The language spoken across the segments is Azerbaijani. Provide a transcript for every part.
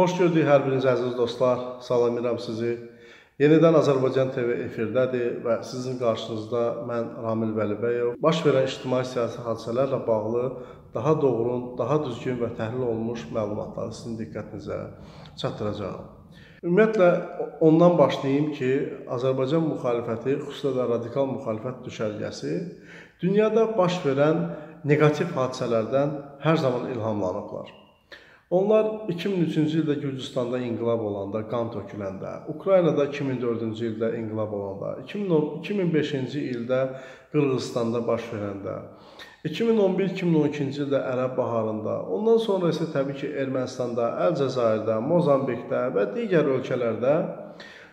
Xoş gördük hər biriniz əziz dostlar. Salamlayıram sizi. Yenidən Azərbaycan TV efirdədir və sizin qarşınızda mən Ramil Vəlibəyov baş verən ictimai siyasi hadisələrlə bağlı daha doğru, daha düzgün və təhlil olunmuş məlumatları sizin diqqətinizə çatdıracağam. Ümumiyyətlə ondan başlayım ki, Azərbaycan müxalifəti, xüsusilə də radikal müxalifət düşərgəsi dünyada baş verən neqativ hadisələrdən hər zaman ilhamlanıblar. Onlar 2003-cü ildə Gürcüstanda inqilab olanda, qan töküləndə, Ukraynada 2004-cü ildə inqilab olanda, 2005-ci ildə Qırğızstanda baş verəndə, 2011-2012-ci ildə Ərəb baharında, ondan sonra isə təbii ki, Ermənistanda, Əlcəzairdə, Mozambikdə və digər ölkələrdə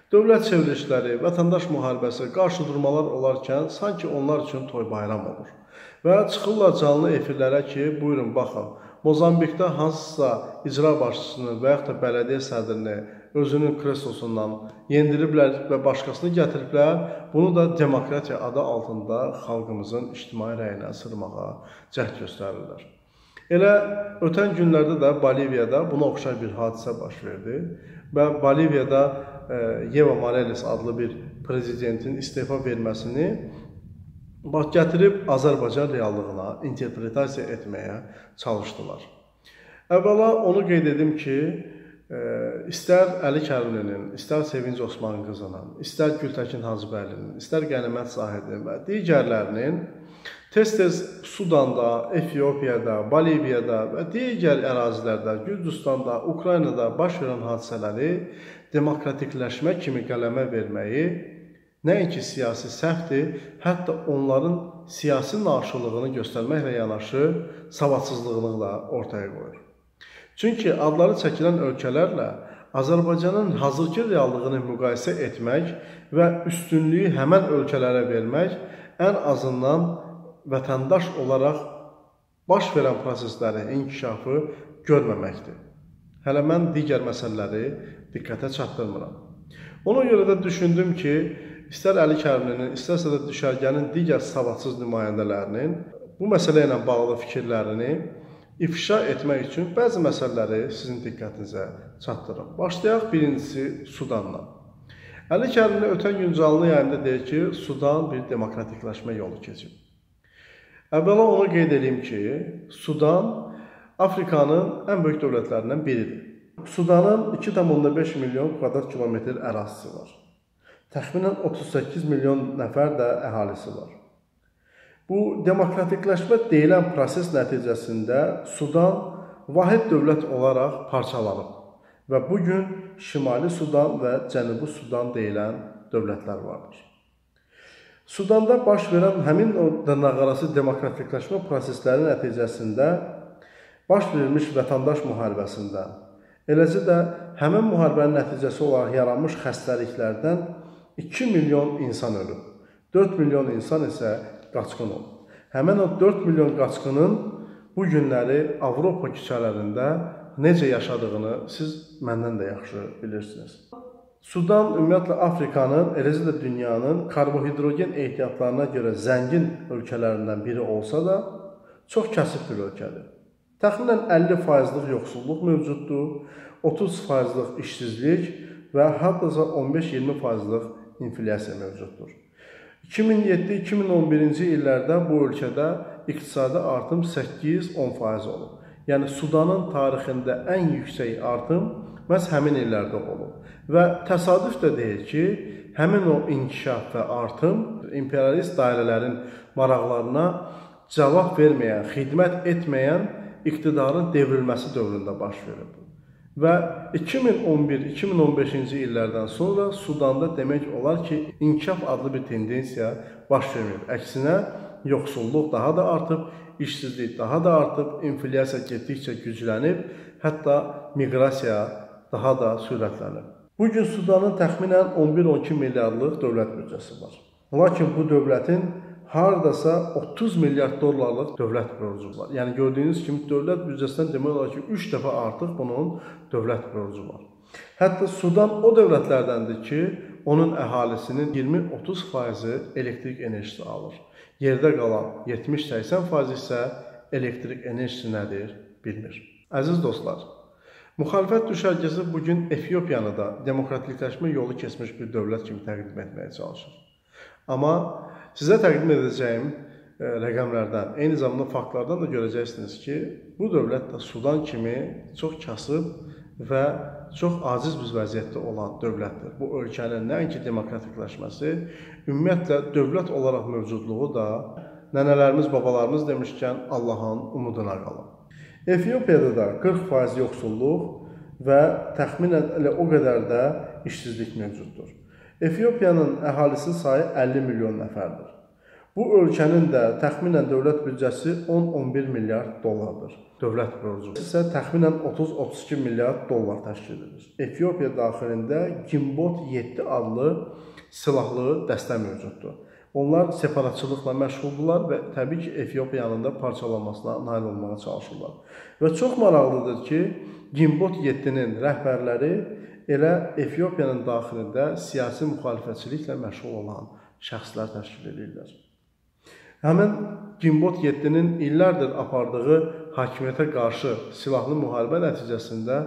dövlət çevrilişləri, vətəndaş müharibəsi, qarşıdurmalar olarkən sanki onlar üçün toy bayram olur. Və çıxırlar canlı efirlərə ki, buyurun baxın, Mozambikdə hansısa icra başçısını və yaxud da bələdiyyə sədrini özünün kreslosundan yendiriblər və başqasını gətiriblər. Bunu da demokratiya adı altında xalqımızın ictimai rəyinə sırmağa cəhd göstərirlər. Elə ötən günlərdə də Boliviyada buna oxşar bir hadisə baş verdi və Boliviyada Yeva e, Morales adlı bir prezidentin istefa verməsini bax gətirib Azərbaycan reallığına interpretasiya etməyə çalışdılar. Əvvəla onu qeyd edim ki, e, istər Əli Kərimlinin, istər Sevinc Osman qızının, istər Gültəkin Hacıbəylinin, istər Qənimət Zahidin və digərlərinin tez-tez Sudanda, Efiopiyada, Boliviyada və digər ərazilərdə, Gürcüstanda, Ukraynada baş verən hadisələri demokratikləşmə kimi qələmə verməyi Nəinki siyasi səhvdir, hətta onların siyasi naşılığını göstərməklə yanaşı savadsızlığını ortaya qoyur. Çünki adları çəkilən ölkələrlə Azərbaycanın hazırki reallığını müqayisə etmək və üstünlüyü həmən ölkələrə vermək ən azından vətəndaş olaraq baş verən prosesləri, inkişafı görməməkdir. Hələ mən digər məsələləri diqqətə çatdırmıram. Ona görə də düşündüm ki, istər Əli Kərimlinin, istərsə də düşərgənin digər savadsız nümayəndələrinin bu məsələ ilə bağlı fikirlərini ifşa etmək üçün bəzi məsələləri sizin diqqətinizə çatdırım. Başlayaq birincisi Sudandan. Əli Kərimli ötən gün canlı yayında deyir ki, Sudan bir demokratikləşmə yolu keçib. Əvvəla onu qeyd edeyim ki, Sudan Afrikanın ən böyük dövlətlərindən biridir. Sudanın 2,5 milyon kvadrat kilometr ərazisi var. Təxminən 38 milyon nəfər də əhalisi var. Bu demokratikləşmə deyilən proses nəticəsində Sudan vahid dövlət olaraq parçalanıb və bu gün Şimali Sudan və Cənubi Sudan deyilən dövlətlər vardır. Sudanda baş verən həmin o dırnaqarası demokratikləşmə prosesləri nəticəsində baş verilmiş vətəndaş müharibəsindən, eləcə də həmin müharibənin nəticəsi olaraq yaranmış xəstəliklərdən 2 milyon insan ölüb. 4 milyon insan isə qaçqın olub. Həmin o 4 milyon qaçqının bu günləri Avropa küçələrində necə yaşadığını siz məndən də yaxşı bilirsiniz. Sudan ümumiyyətlə Afrikanın, eləcə də dünyanın karbohidrogen ehtiyatlarına görə zəngin ölkələrindən biri olsa da, çox kasıb bir ölkədir. Təxminən 50%lıq yoxsulluq mövcuddur, 30%lıq işsizlik və hətta 15-20%lıq inflyasiya mövcuddur. 2007-2011-ci illərdə bu ölkədə iqtisadi artım 8-10% olub. Yəni Sudanın tarixində ən yüksək artım məhz həmin illərdə olub. Və təsadüf də deyil ki, həmin o inkişaf və artım imperialist dairələrin maraqlarına cavab verməyən, xidmət etməyən iqtidarın devrilməsi dövründə baş verib. Və 2011-2015-ci illərdən sonra Sudanda demək olar ki, inkişaf adlı bir tendensiya baş vermir. Əksinə, yoxsulluq daha da artıb, işsizlik daha da artıb, inflyasiya getdikcə güclənib, hətta miqrasiya daha da sürətlənib. Bu gün Sudanın təxminən 11-12 milyardlıq dövlət büdcəsi var. Lakin bu dövlətin hardasa 30 milyard dollarlıq dövlət borcu var. Yəni gördüyünüz kimi dövlət büdcəsindən demək olar ki, 3 dəfə artıq bunun dövlət borcu var. Hətta Sudan o dövlətlərdəndir ki, onun əhalisinin 20-30% elektrik enerjisi alır. Yerdə qalan 70-80% isə elektrik enerjisi nədir bilmir. Əziz dostlar, Müxalifət düşərgəsi bu gün Efiopiyanı da demokratikləşmə yolu keçmiş bir dövlət kimi təqdim etməyə çalışır. Amma sizə təqdim edəcəyim e, rəqəmlərdən, eyni zamanda faktlardan da görəcəksiniz ki, bu dövlət də Sudan kimi çox kasıb və çox aciz bir vəziyyətdə olan dövlətdir. Bu ölkənin nəinki demokratikləşməsi, ümumiyyətlə dövlət olaraq mövcudluğu da nənələrimiz, babalarımız demişkən Allahın umuduna qalır. Efiopiyada da 40% yoxsulluq və təxminən elə o qədər də işsizlik mövcuddur. Efiopiyanın əhalisinin sayı 50 milyon nəfərdir. Bu ölkənin də təxminən dövlət büdcəsi 10-11 milyard dollardır. Dövlət borcu isə təxminən 30-32 milyard dollar təşkil edir. Efiopiya daxilində Gimbot 7 adlı silahlı dəstə mövcuddur. Onlar separatçılıqla məşğuldurlar və təbii ki, Efiopiyanın da parçalanmasına nail olmağa çalışırlar. Və çox maraqlıdır ki, Gimbot 7-nin rəhbərləri elə Efiopiyanın daxilində siyasi müxalifətçiliklə məşğul olan şəxslər təşkil edirlər. Həmin Gimbot 7-nin illərdir apardığı hakimiyyətə qarşı silahlı müharibə nəticəsində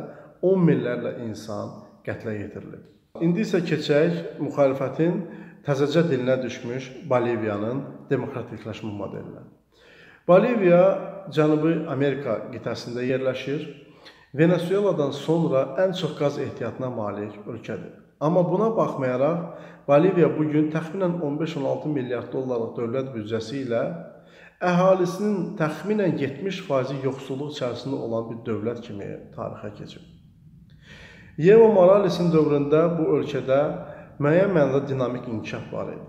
10 minlərlə insan qətlə yetirilib. İndi isə keçək müxalifətin təzəcə dilinə düşmüş Boliviyanın demokratikləşmə modelinə. Boliviya Cənubi Amerika qitəsində yerləşir. Venezueladan sonra ən çox qaz ehtiyatına malik ölkədir. Amma buna baxmayaraq, Boliviya bu gün təxminən 15-16 milyard dollarlıq dövlət büdcəsi ilə əhalisinin təxminən 70% yoxsulluq içərisində olan bir dövlət kimi tarixə keçib. Evo Moralesin dövründə bu ölkədə müəyyən mənada dinamik inkişaf var idi.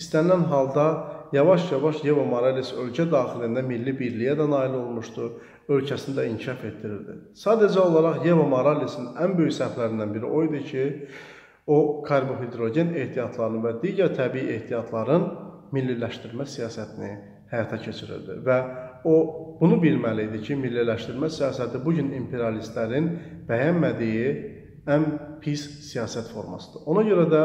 İstənilən halda yavaş-yavaş Evo Morales ölkə daxilində milli birliyə də nail olmuşdu, ölkəsini də inkişaf etdirirdi. Sadəcə olaraq Evo Moralesin ən böyük səhvlərindən biri o idi ki, o karbohidrogen ehtiyatlarını və digər təbii ehtiyatların milliləşdirmə siyasətini həyata keçirirdi və o bunu bilməli idi ki, milliləşdirmə siyasəti bu gün imperialistlərin bəyənmədiyi ən pis siyasət formasıdır. Ona görə də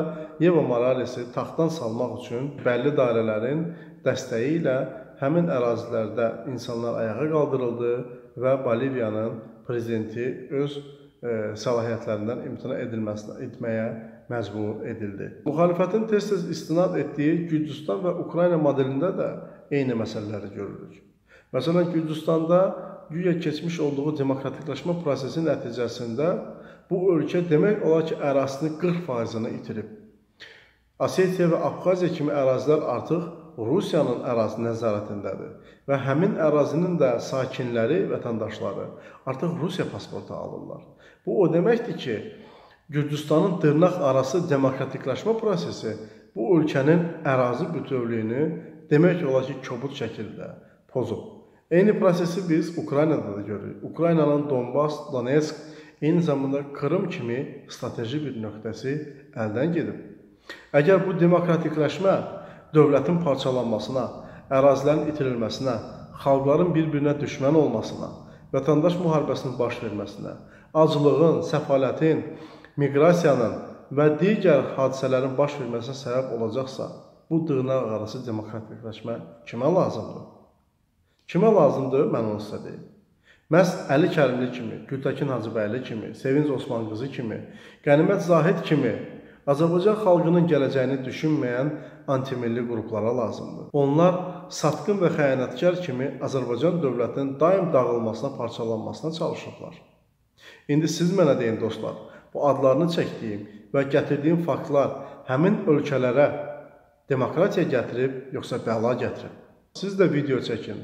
Evo Moralesi taxtdan salmaq üçün bəlli dairələrin dəstəyi ilə həmin ərazilərdə insanlar ayağa qaldırıldı və Boliviyanın prezidenti öz e, səlahiyyətlərindən imtina edilməsinə etməyə məcbur edildi. Müxalifətin tez-tez istinad etdiyi Gürcüstan və Ukrayna modelində də eyni məsələləri görürük. Məsələn, Gürcüstanda güya keçmiş olduğu demokratikləşmə prosesi nəticəsində bu ölkə demək olar ki, ərazisinin 40%-ni itirib. Osetiya və Abxaziya kimi ərazilər artıq Rusiyanın ərazi nəzarətindədir və həmin ərazinin də sakinləri, vətəndaşları artıq Rusiya pasportu alırlar. Bu o deməkdir ki, Gürcüstanın dırnaq arası demokratikləşmə prosesi bu ölkənin ərazi bütövlüyünü demək olar ki, kobud şəkildə pozub. Eyni prosesi biz Ukraynada da görürük. Ukraynanın Donbas, Donetsk, eyni zamanda Krım kimi strateji bir nöqtəsi əldən gedib. Əgər bu demokratikləşmə dövlətin parçalanmasına, ərazilərin itirilməsinə, xalqların bir-birinə düşmən olmasına, vətəndaş müharibəsinin baş verməsinə, aclığın, səfalətin, miqrasiyanın və digər hadisələrin baş verməsinə səbəb olacaqsa, bu dırnaq arası demokratikləşmə kimə lazımdır? Kimə lazımdır? Mən onu sizə deyim. Məhz Əli Kərimli kimi, Gültəkin Hacıbəyli kimi, Sevinc Osman qızı kimi, Qənimət Zahid kimi Azərbaycan xalqının gələcəyini düşünməyən antimilli qruplara lazımdır. Onlar satqın və xəyanətkar kimi Azərbaycan dövlətinin daim dağılmasına, parçalanmasına çalışıblar. İndi siz mənə deyin dostlar, bu adlarını çəkdiyim və gətirdiyim faktlar həmin ölkələrə demokratiya gətirib, yoxsa bəla gətirib? Siz də video çəkin.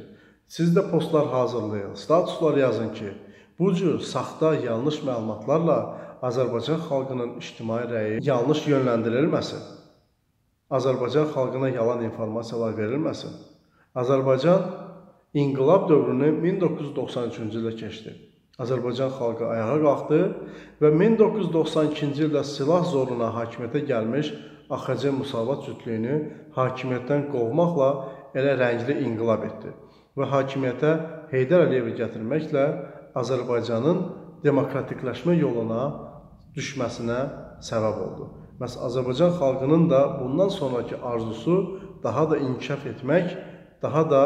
Siz də postlar hazırlayın, statuslar yazın ki, bu cür saxta, yanlış məlumatlarla Azərbaycan xalqının ictimai rəyi yanlış yönləndirilməsin. Azərbaycan xalqına yalan informasiyalar verilməsin. Azərbaycan inqilab dövrünü 1993-cü ildə keçdi. Azərbaycan xalqı ayağa qalxdı və 1992-ci ildə silah zoruna hakimiyyətə gəlmiş AXC Musavat cütlüyünü hakimiyyətdən qovmaqla elə rəngli inqilab etdi və hakimiyyətə Heydər Əliyevi gətirməklə Azərbaycanın demokratikləşmə yoluna düşməsinə səbəb oldu. Məs Azərbaycan xalqının da bundan sonraki arzusu daha da inkişaf etmək, daha da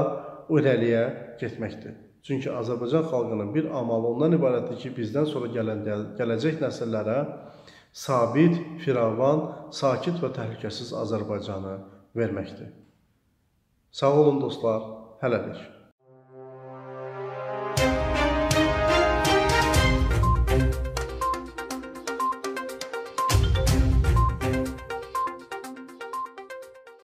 irəliyə getməkdir. Çünki Azərbaycan xalqının bir amalı ondan ibarətdir ki, bizdən sonra gələn gələcək nəsillərə sabit, firavan, sakit və təhlükəsiz Azərbaycanı verməkdir. Sağ olun dostlar, هلا فيش